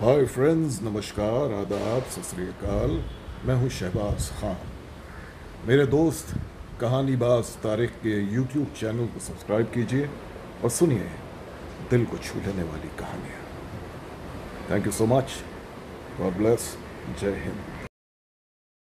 Hi friends नमस्कार, आदाब, सत मैं हूँ शहबाज खान। मेरे दोस्त, कहानी बाज तारिक के यूट्यूब चैनल को सब्सक्राइब कीजिए और सुनिए दिल को छू लेने वाली कहानियाँ। Thank you so much God bless जय हिंद।